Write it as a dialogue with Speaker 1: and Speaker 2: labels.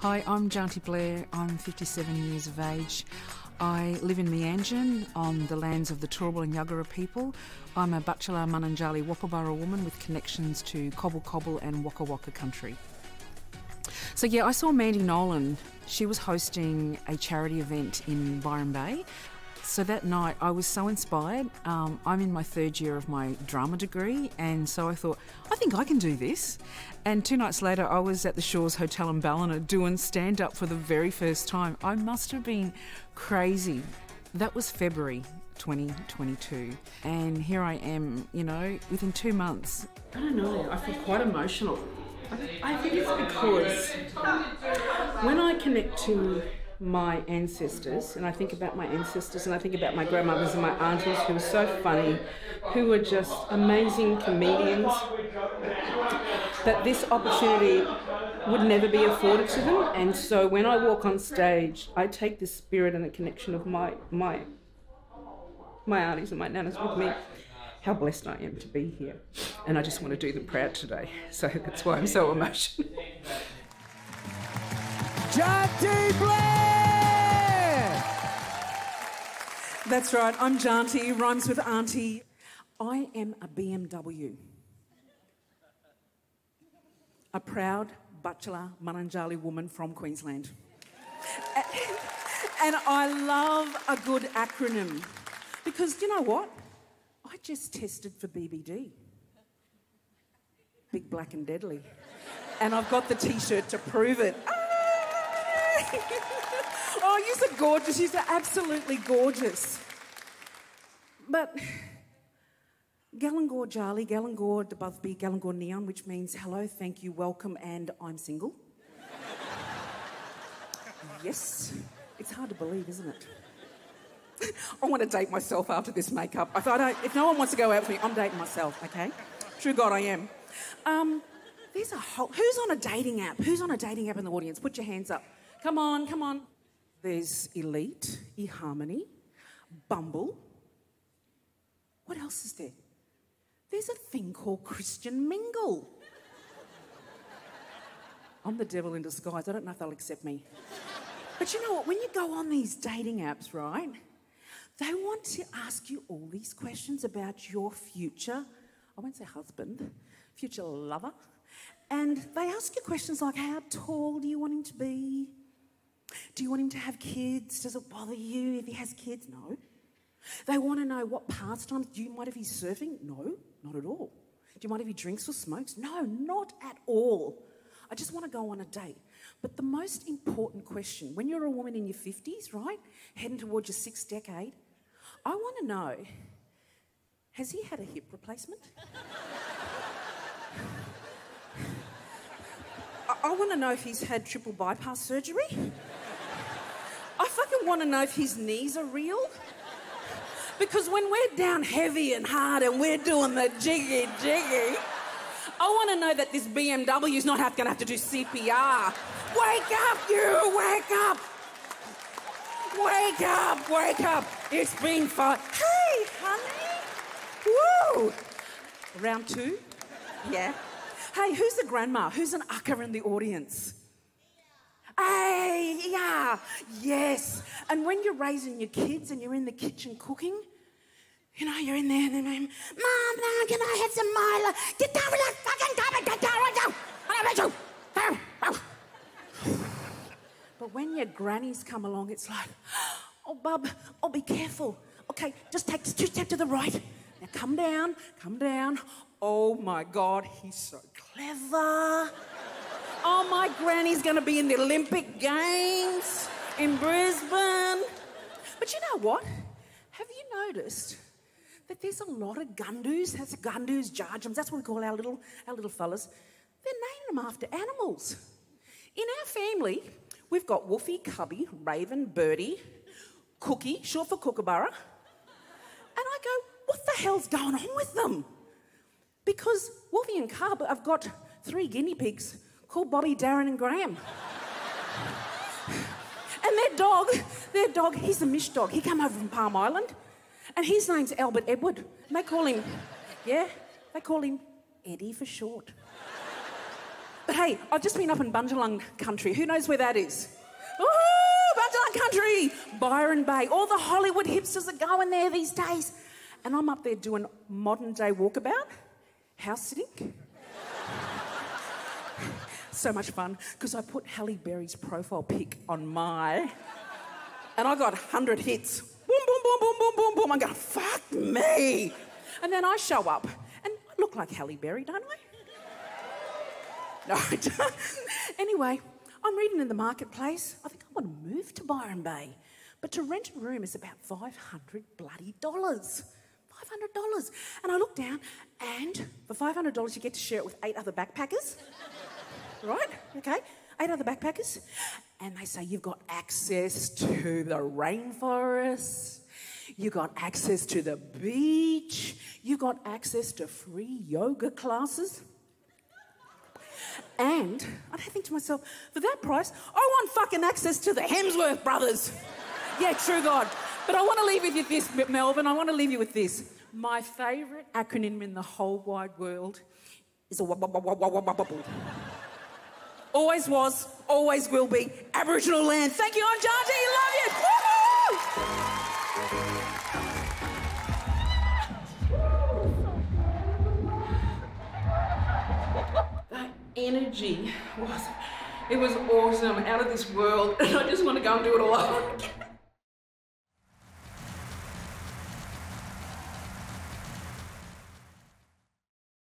Speaker 1: Hi, I'm Janty Blair. I'm 57 years of age. I live in Meanjin on the lands of the Turrbal and Yagara people. I'm a Butchulla Mununjali Woppaburra woman with connections to Cobble Cobble and Wakka Wakka country. So, yeah, I saw Mandy Nolan. She was hosting a charity event in Byron Bay. So that night, I was so inspired. Um, I'm in my third year of my drama degree, and so I thought, I think I can do this. And two nights later, I was at the Shores Hotel in Ballina doing stand up for the very first time. I must have been crazy. That was February 2022. And here I am, you know, within two months. I don't know, I feel quite emotional. I think it's because when I connect to my ancestors, and I think about my ancestors, and I think about my grandmothers and my aunties who were so funny, who were just amazing comedians, that this opportunity would never be afforded to them. And so when I walk on stage, I take the spirit and the connection of my my my aunties and my nanas with me. How blessed I am to be here, and I just want to do them proud today. So that's why I'm so emotional.
Speaker 2: Janty Blair!
Speaker 1: That's right, I'm Janty, rhymes with auntie. I am a BMW. A proud Butchulla Mununjali woman from Queensland. and I love a good acronym because you know what? I just tested for BBD. Big Black and Deadly. And I've got the t shirt to prove it. Ah! oh, you're gorgeous. You're absolutely gorgeous. But Galangor Jali, Galangor Debuzby, Galangor Neon, which means hello, thank you, welcome, and I'm single. yes. It's hard to believe, isn't it? I want to date myself after this makeup. If, I if no one wants to go out with me, I'm dating myself, okay? True God, I am. Um, there's a whole. Who's on a dating app? Who's on a dating app in the audience? Put your hands up. Come on, come on. There's Elite, eHarmony, Bumble. What else is there? There's a thing called Christian Mingle. I'm the devil in disguise. I don't know if they'll accept me. But you know what? When you go on these dating apps, right? They want to ask you all these questions about your future. I won't say husband, future lover. And they ask you questions like how tall do you want him to be? Do you want him to have kids? Does it bother you if he has kids? No. They want to know what pastimes. Do you mind if he's surfing? No, not at all. Do you mind if he drinks or smokes? No, not at all. I just want to go on a date. But the most important question when you're a woman in your 50s, right, heading towards your sixth decade, I want to know has he had a hip replacement? I, I want to know if he's had triple bypass surgery. I want to know if his knees are real. Because when we're down heavy and hard and we're doing the jiggy jiggy, I want to know that this BMW's not going to have to do CPR. Wake up, you! Wake up! Wake up! Wake up! It's been fun. Hey, honey! Woo! Round two? Yeah. Hey, who's the grandma? Who's an ucker in the audience? Yes. And when you're raising your kids and you're in the kitchen cooking, you know, you're in there and they're Mom, Mom, can I have some Milo? Get down with that fucking garbage, get down love you. But when your grannies come along, it's like, oh, bub, oh, be careful. Okay, just take two steps to the right. Now come down, come down. Oh my God, he's so clever. Oh, my granny's going to be in the Olympic Games in Brisbane. But you know what? Have you noticed that there's a lot of gundus? That's gundus, jarjums. That's what we call our little, our little fellas. They're naming them after animals. In our family, we've got Wolfie, Cubby, Raven, Birdie, Cookie, short for Kookaburra. And I go, what the hell's going on with them? Because Wolfie and Cub have got three guinea pigs Call Bobby, Darren, and Graham. and their dog, their dog, he's a mish dog. He came over from Palm Island, and his name's Albert Edward. And they call him, yeah, they call him Eddie for short.
Speaker 3: But hey, I've just been up in Bundjalung country. Who knows where that is? Ooh, Bundjalung country, Byron Bay. All the Hollywood hipsters are going there these days. And I'm up there doing modern day walkabout, house sitting. So much fun because I put Halle Berry's profile pic on my, and I got 100 hits. Boom, boom, boom, boom, boom, boom, boom. I'm going, fuck me. And then I show up and I look like Halle Berry, don't I? No, I don't. anyway, I'm reading in the marketplace. I think I want to move to Byron Bay. But to rent a room is about 500 bloody dollars. $500. And I look down, and for $500, you get to share it with eight other backpackers. Right? Okay? Eight other backpackers. And they say you've got access to the rainforest, You've got access to the beach, You've got access to free yoga classes. And I think to myself, for that price, I want fucking access to the Hemsworth brothers. Yeah, true God. But I want to leave you with this, Melbourne. I want to leave you with this. My favourite acronym in the whole wide world is a wabble. Always was, always will be Aboriginal land. Thank you, I'm Janty. Love you. That energy was, it was awesome, out of this world, and I just want to go and do it all over again.